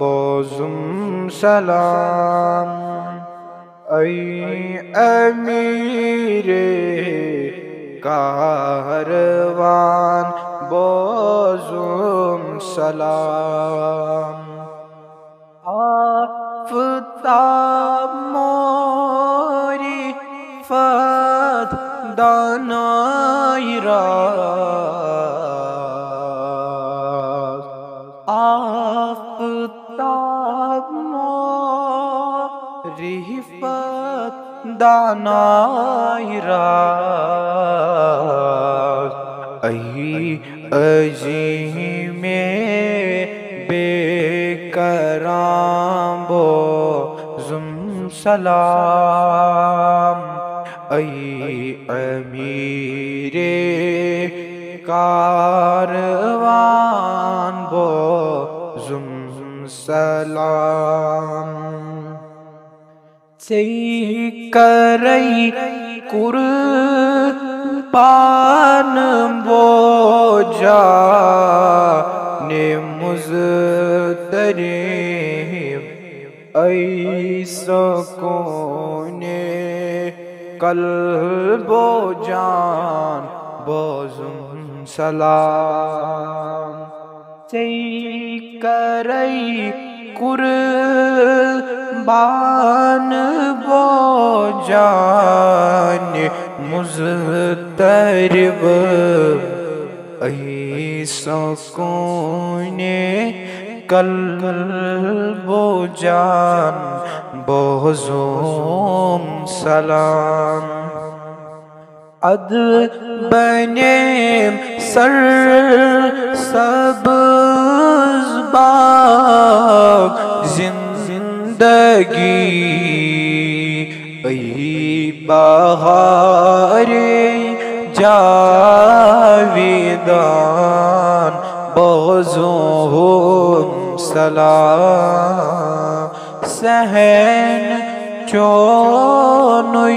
بوزم سلام۔ ای امیر کاروان بوزم سلام۔ آفتاب موری فت دانائی را۔ آفتاب موری فت دانائی را ای عظیم بے کرام بو زم سلام۔ ای امیر کاروان سلام سی کرئی قربان بو جا مزتریم ای سکون قلب و جان بوزم سلام. سی کرئی قربان بو جان مزترب ای سکون قلب جان سلام Ad benim sar sabız bak zindagi. Ey bahari cavidan bozuhum salam sehen çonuy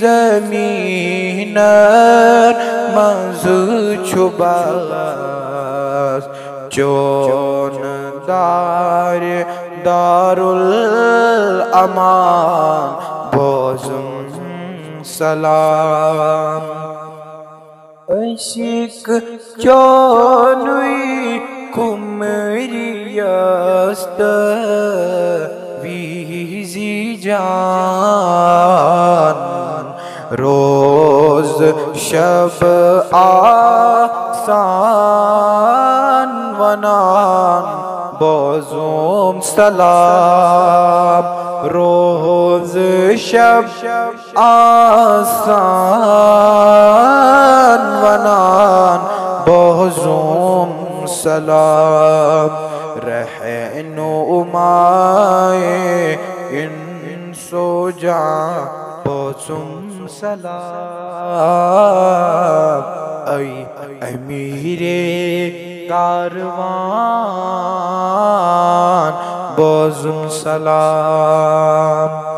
تی زمین مز چھباس چون دار دار الامان بوزم سلام عشق چونوی کمریست ویزی جان شب آسان ونان بوزم سلام، روز شب آسان ونان بوزم سلام رہنمائے ان سو جان۔ سم سلا ای امیر کاروان بوزم سلام۔